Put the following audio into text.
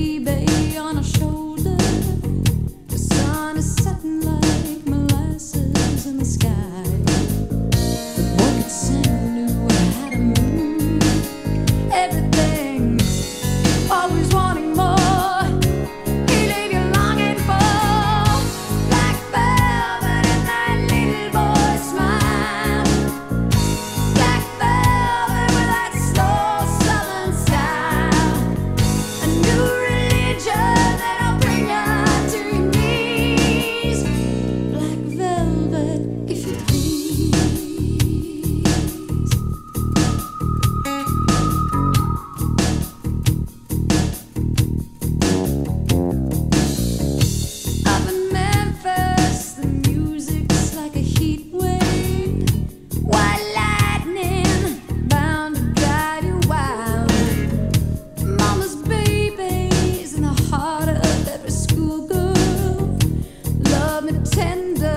baby. tender.